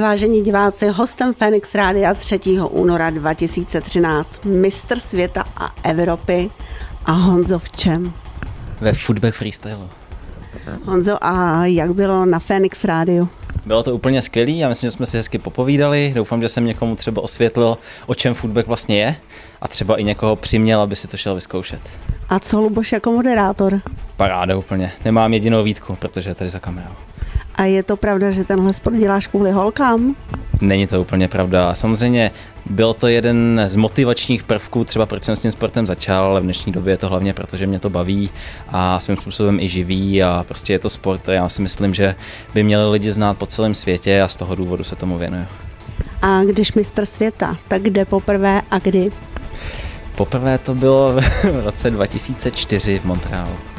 Vážení diváci, hostem Phoenix Rádia 3. února 2013 mistr světa a Evropy a Honzo v čem? Ve footback freestyle. Honzo, a jak bylo na Phoenix Rádiu? Bylo to úplně skvělý, já myslím, že jsme si hezky popovídali. Doufám, že jsem někomu třeba osvětlil, o čem footback vlastně je a třeba i někoho přiměl, aby si to šel vyzkoušet. A co Luboš jako moderátor? Paráda úplně. Nemám jedinou výtku, protože je tady za kamerou. A je to pravda, že tenhle sport děláš kvůli holkám? Není to úplně pravda. Samozřejmě byl to jeden z motivačních prvků, třeba proč jsem s tím sportem začal, ale v dnešní době je to hlavně proto, že mě to baví a svým způsobem i živí a prostě je to sport a já si myslím, že by měli lidi znát po celém světě a z toho důvodu se tomu věnuju. A když mistr světa, tak kde poprvé a kdy? Poprvé to bylo v roce 2004 v Montrealu.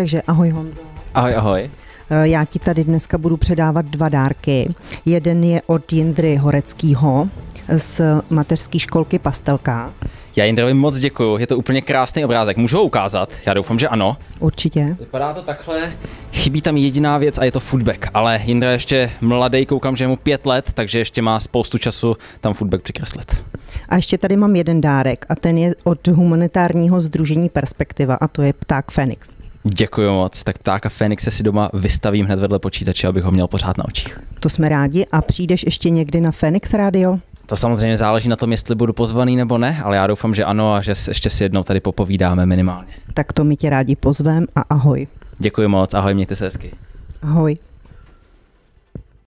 Takže ahoj Honzo. Ahoj, ahoj. Eh, já ti tady dneska budu předávat dva dárky. Jeden je od Jindry Horeckýho z mateřské školky Pastelka. Já Jindrovi moc děkuju, je to úplně krásný obrázek. Můžu ho ukázat? Já doufám, že ano. Určitě. Vypadá to takhle, chybí tam jediná věc a je to footback, ale Jindra je ještě mladý, koukám, že je mu pět let, takže ještě má spoustu času tam footback přikreslit. A ještě tady mám jeden dárek a ten je od humanitárního združení Perspektiva a to je pták Fenix. Děkuji moc, tak ptáka Fenixe si doma vystavím hned vedle počítače, abych ho měl pořád na očích. To jsme rádi a přijdeš ještě někdy na Fenix Radio? To samozřejmě záleží na tom, jestli budu pozvaný nebo ne, ale já doufám, že ano a že ještě si jednou tady popovídáme minimálně. Tak to my tě rádi pozvem a ahoj. Děkuji moc, ahoj, mějte se hezky. Ahoj.